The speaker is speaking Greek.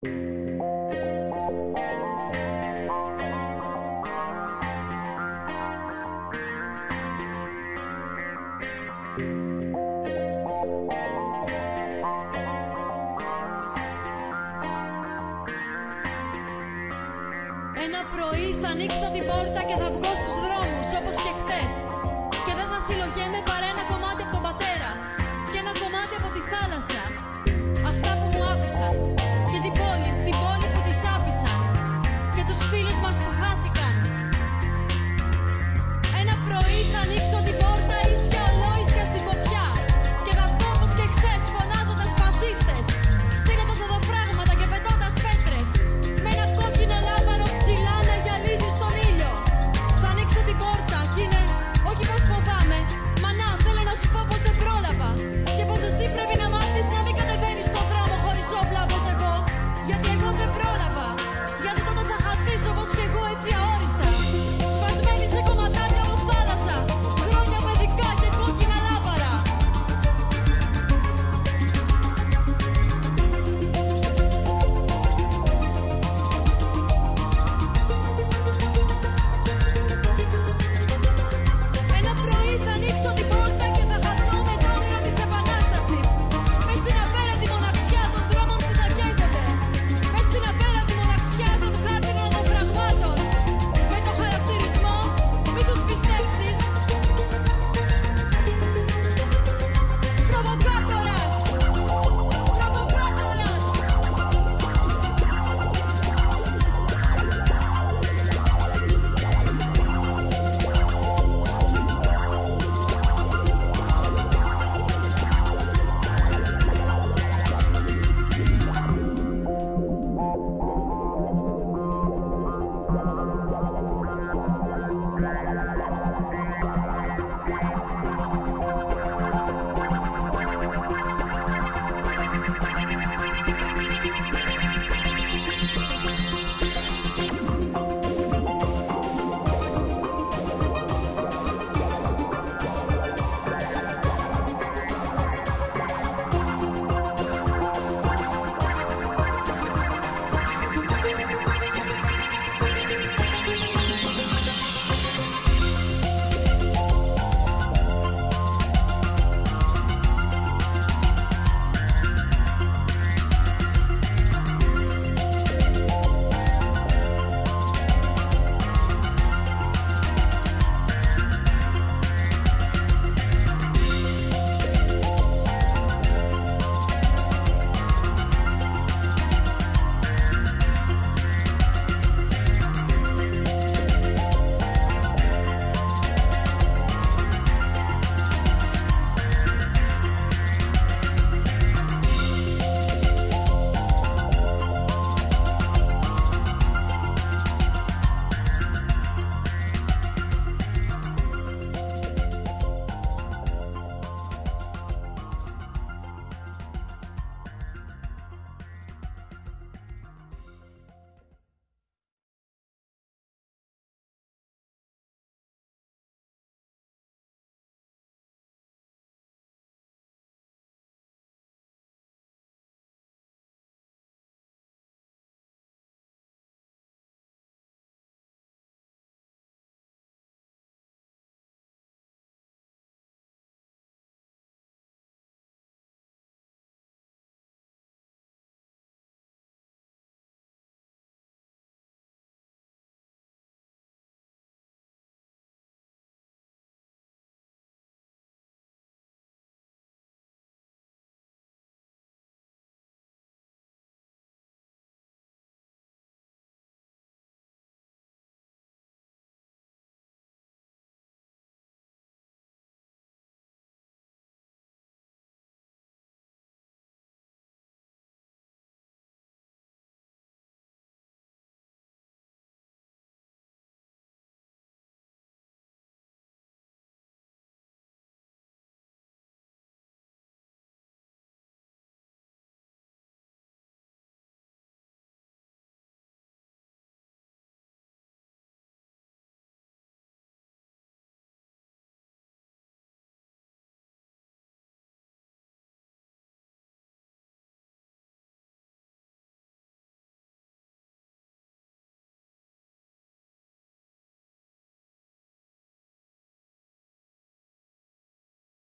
Ένα πρωί θα ανοίξω την πόρτα και θα βγω στους δρόμους όπως και χθες. Και δεν θα συλλογέμαι παρά ένα κομμάτι